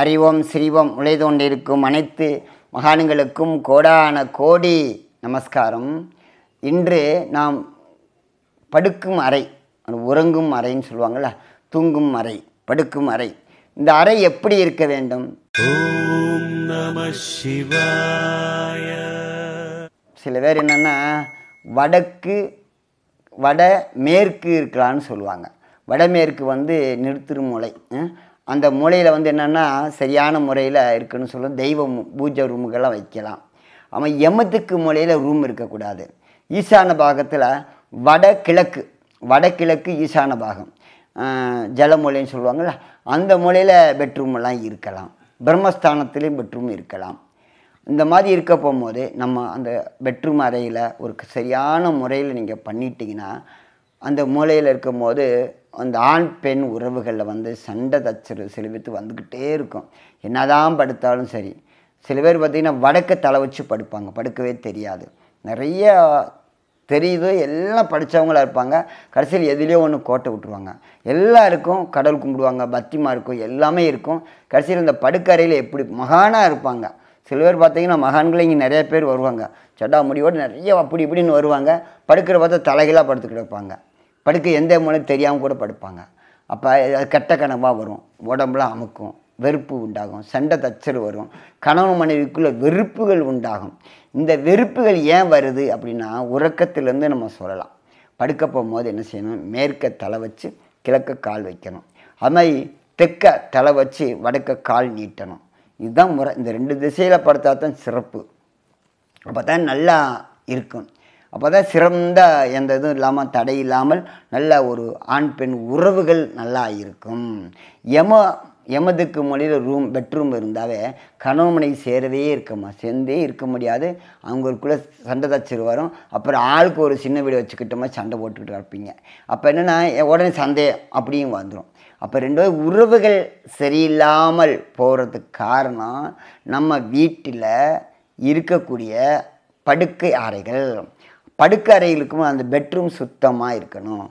அறிவோம் சிறிவோம் உழைதோண்டிருக்கும் அனைத்து மகான்களுக்கும் கோடான கோடி நமஸ்காரம். இன்று நாம் படுக்கும் அறை உறங்கும் அறைன்னு சொல்லுவாங்கள்ல தூங்கும் அறை படுக்கும் அறை. இந்த அறை எப்படி இருக்க வேண்டும்? சில பேர் என்னென்னா வடக்கு வட மேற்கு இருக்கலான்னு சொல்லுவாங்க. வடமேற்கு வந்து நிறுத்திருமுலை அந்த மூலையில் வந்து என்னென்னா சரியான முறையில் இருக்குன்னு சொல்லும் தெய்வம் பூஜை ரூமுகள்லாம் வைக்கலாம். அவன் எமத்துக்கு மூலையில் ரூம் இருக்கக்கூடாது. ஈசான பாகத்தில் வடகிழக்கு வடகிழக்கு ஈசான பாகம். ஜலமூலைன்னு சொல்லுவாங்கள்ல அந்த மூலையில் பெட்ரூமெல்லாம் இருக்கலாம். பிரம்மஸ்தானத்துலேயும் பெட்ரூம் இருக்கலாம். இந்த மாதிரி இருக்க போகும்போது நம்ம அந்த பெட்ரூம் அறையில் ஒரு சரியான முறையில் நீங்கள் பண்ணிட்டீங்கன்னா அந்த மூலையில் இருக்கும்போது அந்த ஆண் பெண் உறவுகளில் வந்து சண்டை தச்சரு செலுவித்து வந்துக்கிட்டே இருக்கும். என்னதான் படுத்தாலும் சரி. சில பேர் பார்த்திங்கன்னா வடக்க தலை வச்சு படுப்பாங்க. படுக்கவே தெரியாது. நிறைய தெரியுது. எல்லாம் படித்தவங்களாக இருப்பாங்க. கடைசியில் எதுலேயோ ஒன்று கோட்டை விட்டுருவாங்க. எல்லாருக்கும் கடல் கும்பிடுவாங்க. பத்திமா இருக்கும். எல்லாமே இருக்கும். கடைசியில் இந்த படுக்கறையில் எப்படி மகானாக இருப்பாங்க. சில பேர் பார்த்தீங்கன்னா மகான்களை இங்கே நிறைய பேர் வருவாங்க. சட்டா முடியோடு நிறைய அப்படி இப்படின்னு வருவாங்க. படுக்கிற பார்த்தா தலைகளாக படுத்து கிடப்பாங்க படுக்க எந்த மூலம் தெரியாமல் கூட படுப்பாங்க. அப்போ கெட்ட கனவாக வரும். உடம்புலாம் அமுக்கும் வெறுப்பு உண்டாகும் சண்டை தச்சல் வரும். கணவன் மனைவிக்குள்ளே வெறுப்புகள் உண்டாகும். இந்த வெறுப்புகள் ஏன் வருது அப்படின்னா உறக்கத்திலேருந்து நம்ம சொல்லலாம். படுக்க போகும்போது என்ன செய்யணும்? மேற்க தலை வச்சு கிழக்க கால் வைக்கணும். அது மாதிரி தெற்க தலை வச்சு வடக்க கால் நீட்டணும். இதுதான் முறை. இந்த ரெண்டு திசையில் படுத்தா தான் சிறப்பு. அப்போ தான் நல்லா இருக்கும். அப்போ தான் சிறந்த எந்த இதுவும் இல்லாமல் தடை இல்லாமல் நல்ல ஒரு ஆண் பெண் உறவுகள் நல்லா இருக்கும். எம எமதுக்கு மொழியில் ரூம் பெட்ரூம் இருந்தாவே கணவனை சேரவே இருக்கமா சேர்ந்தே இருக்க முடியாது. அவங்களுக்குள்ளே சண்டை தச்சிரு வரும். அப்புறம் ஆளுக்கு ஒரு சின்ன வீடு வச்சுக்கிட்டோமா சண்டை போட்டுக்கிட்டு இருப்பீங்க. அப்போ என்னென்னா உடனே சந்தேகம் அப்படியும் வந்துடும் அப்போ ரெண்டு உறவுகள் சரியில்லாமல் போகிறதுக்கு காரணம் நம்ம வீட்டில் இருக்கக்கூடிய படுக்கை அறைகள் படுக்கை அறைகளுக்கும் அந்த பெட்ரூம் சுத்தமாக இருக்கணும்.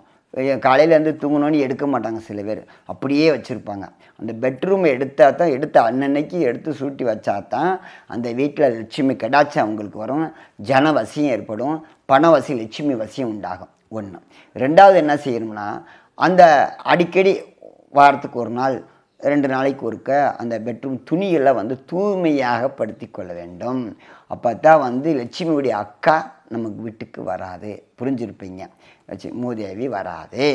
காலையிலேருந்து தூங்கணும்னு எடுக்க மாட்டாங்க சில பேர். அப்படியே வச்சுருப்பாங்க. அந்த பெட்ரூம் எடுத்தால் தான் எடுத்து அன்னன்னைக்கு எடுத்து சூட்டி வச்சா தான் அந்த வீட்டில் லட்சுமி கடாட்சி அவங்களுக்கு வரும். ஜன வசியம் ஏற்படும். பண வசி லட்சுமி வசியம் உண்டாகும். ஒன்று ரெண்டாவது என்ன செய்யணும்னா அந்த அடிக்கடி வாரத்துக்கு ஒரு நாள் ரெண்டு நாளைக்கு ஒருக்க அந்த பெட்ரூம் துணிகளை வந்து தூய்மையாக படுத்தி கொள்ள வேண்டும். அப்போ தான் வந்து லட்சுமியுடைய அக்கா நமக்கு வீட்டுக்கு வராது. புரிஞ்சிருப்பீங்க? வச்சு மூதேவி வராது.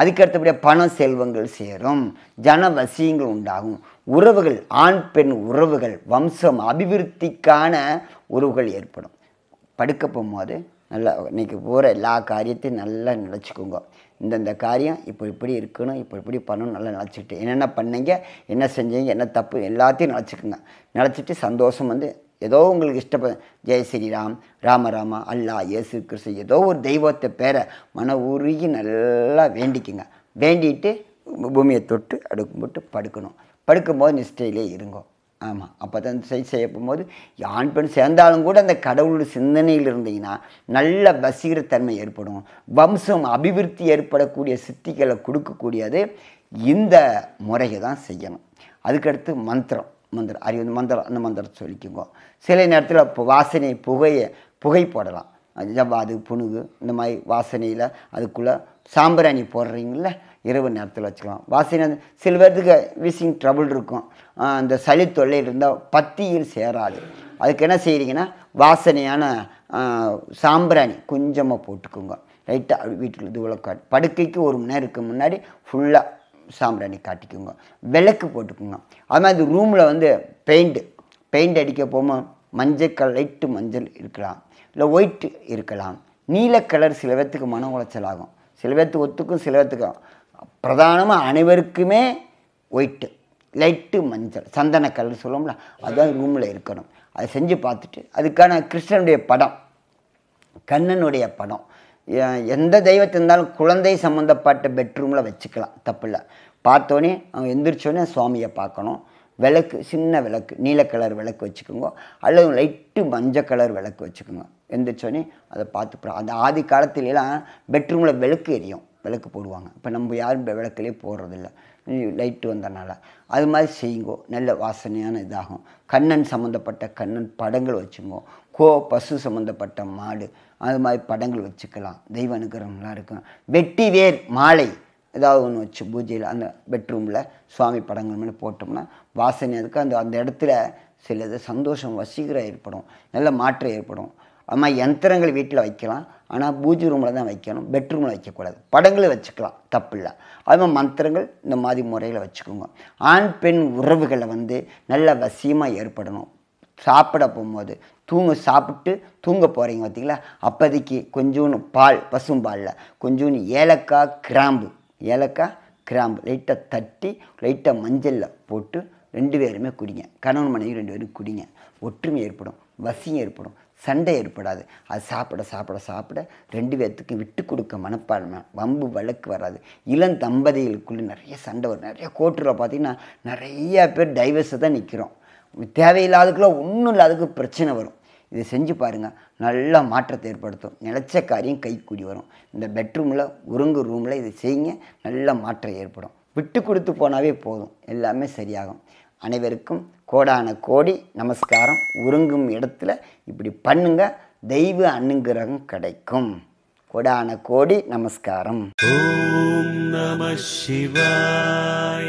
அதுக்கு அடுத்தபடியாக பணம் செல்வங்கள் சேரும். ஜன வசியங்கள் உண்டாகும். உறவுகள் ஆண் பெண் உறவுகள் வம்சம் அபிவிருத்திக்கான உறவுகள் ஏற்படும். படுக்க போகும்போது நல்லா இன்னைக்கு போகிற எல்லா காரியத்தையும் நல்லா நினச்சிக்கோங்க. இந்தந்த காரியம் இப்போ இப்படி இருக்கணும் இப்போ இப்படி பண்ணணும் நல்லா நினச்சிக்கிட்டு என்னென்ன பண்ணீங்க என்ன செஞ்சீங்க என்ன தப்பு எல்லாத்தையும் நினச்சிக்கோங்க. நினச்சிட்டு சந்தோஷம் வந்து ஏதோ உங்களுக்கு இஷ்டப்ப ஜெய் ஸ்ரீராம் ராம ராம அல்லா இயேசு கிறிஸ்து ஏதோ ஒரு தெய்வத்தை பேரை மன உருகி நல்லா வேண்டிக்குங்க. வேண்டிட்டு பூமியை தொட்டு அடுக்கும்போட்டு படுக்கணும். படுக்கும்போது நிஷ்டையிலே இருங்கோ. ஆமாம் அப்போ தான் செய் செய்ய போகும்போது ஆண் பெண் சேர்ந்தாலும் கூட அந்த கடவுள் சிந்தனையில் இருந்தீங்கன்னா நல்ல வசீகரத்தன்மை ஏற்படும். வம்சம் அபிவிருத்தி ஏற்படக்கூடிய சித்திகளை கொடுக்கக்கூடியது இந்த முறையை தான் செய்யணும். அதுக்கடுத்து மந்திரம். மந்திரம் அறிவு மந்திரம் அந்த மந்திரத்தை சொல்லிக்கோங்க. சில நேரத்தில் இப்போ வாசனை புகையை புகை போடலாம். அது ஜவ்வாது புணுகு இந்த மாதிரி வாசனையில் அதுக்குள்ளே சாம்பிராணி போடுறீங்கள இரவு நேரத்தில் வச்சுக்கலாம். வாசனை சில பேர்த்துக்கு விசிங் ட்ரபுள் இருக்கும். அந்த சளி தொல்லை இருந்தால் பத்தியில் சேராது. அதுக்கு என்ன செய்கிறீங்கன்னா வாசனையான சாம்பிராணி கொஞ்சமாக போட்டுக்கோங்க. ரைட்டாக வீட்டில் இது காட்டி படுக்கைக்கு ஒரு மணி நேரத்துக்கு முன்னாடி ஃபுல்லாக சாம்பிராணி காட்டிக்கோங்க. விளக்கு போட்டுக்கோங்க. அது மாதிரி ரூமில் வந்து பெயிண்ட்டு பெயிண்ட் அடிக்க போகும்போது மஞ்சள் கலர் லைட்டு மஞ்சள் இருக்கலாம். இல்லை ஒயிட்டு இருக்கலாம். நீல கலர் சில பேர்த்துக்கு மன உளைச்சல் ஆகும். சில பேர்த்துக்கு ஒத்துக்கும் சில பேர்த்துக்கும் பிரதானமாக அனைவருக்குமே ஒயிட்டு லைட்டு மஞ்சள் சந்தன கலர் சொல்லுவோம்ல அதுதான் ரூமில் இருக்கணும். அதை செஞ்சு பார்த்துட்டு அதுக்கான கிருஷ்ணனுடைய படம் கண்ணனுடைய படம். எந்த தெய்வத்தை இருந்தாலும் குழந்தை சம்மந்தப்பட்ட பெட்ரூமில் வச்சுக்கலாம் தப்பில்லை. பார்த்தோன்னே அவங்க எந்திரிச்சோடனே சுவாமியை பார்க்கணும். விளக்கு சின்ன விளக்கு நீல கலர் விளக்கு வச்சுக்கோங்க. அல்லது லைட்டு மஞ்சள் கலர் விளக்கு வச்சுக்கோங்க. எந்திரிச்சோடனே அதை பார்த்து அந்த ஆதி காலத்துலலாம் பெட்ரூமில் விளக்கு எரியும். விளக்கு போடுவாங்க. இப்போ நம்ம யாரும் விளக்குலேயே போடுறதில்ல. லைட்டு வந்தனால. அது மாதிரி செய்யுங்கோ. நல்ல வாசனையான இதாகும். கண்ணன் சம்மந்தப்பட்ட கண்ணன் படங்கள் வச்சுங்கோ. கோ பசு சம்மந்தப்பட்ட மாடு அது மாதிரி படங்கள் வச்சுக்கலாம். தெய்வ அனுகிரகம்லாம் இருக்கும். வெட்டி வேர் மாலை ஏதாவது ஒன்று வச்சு பூஜையில் அந்த பெட்ரூமில் சுவாமி படங்கள் மாதிரி போட்டோம்னா வாசனை அதுக்கு அந்த அந்த இடத்துல சிலது சந்தோஷம் வசீகரம் ஏற்படும். நல்ல மாற்றம் ஏற்படும். அது மாதிரி யந்திரங்கள் வீட்டில் வைக்கலாம். ஆனால் பூஜை ரூமில் தான் வைக்கணும். பெட்ரூமில் வைக்கக்கூடாது. படங்களை வச்சுக்கலாம் தப்பில்லை அது மாதிரி மந்திரங்கள் இந்த மாதிரி முறையில் வச்சுக்கோங்க. ஆண் பெண் உறவுகளை வந்து நல்ல வசியமாக ஏற்படணும். சாப்பிட போகும்போது தூங்க சாப்பிட்டு தூங்க போகிறீங்க பார்த்திங்களா அப்போதைக்கு கொஞ்சோண்டு பால் பசும்பாலில் கொஞ்சோண்டு ஏலக்காய் கிராம்பு. ஏலக்காய் கிராம்பு. லைட்டாக தட்டி லைட்டாக மஞ்சளில் போட்டு ரெண்டு பேருமே குடிங்க. கணவன் மனைவி ரெண்டு பேரும் குடிங்க. ஒற்றுமை ஏற்படும். வசியம் ஏற்படும். சண்டை ஏற்படாது. அது சாப்பிட சாப்பிட சாப்பிட ரெண்டு பேர்த்துக்கு விட்டு கொடுக்க மனப்பான்மை வம்பு வழக்கு வராது. இளம் தம்பதிகளுக்குள்ளே நிறைய சண்டை வரும். நிறைய கோர்ட்டில் பார்த்தீங்கன்னா நிறைய பேர் டைவர்ஸை தான் நிற்கிறோம் தேவையில்லாததுக்குள்ள ஒன்றும் இல்லாததுக்கு பிரச்சனை வரும். இதை செஞ்சு பாருங்கள் நல்ல மாற்றத்தை ஏற்படுத்தும். நிலச்ச காரியம் கைக்கூடி வரும். இந்த பெட்ரூமில் உருங்கு ரூமில் இதை செய்யுங்க. நல்ல மாற்றம் ஏற்படும். விட்டு கொடுத்து போனாவே போதும். எல்லாமே சரியாகும். அனைவருக்கும் கோடான கோடி நமஸ்காரம். உருங்கும் இடத்துல இப்படி பண்ணுங்க. தெய்வ அணுகிரகம் கிடைக்கும். கோடான கோடி நமஸ்காரம். ஓம் நம சிவாய.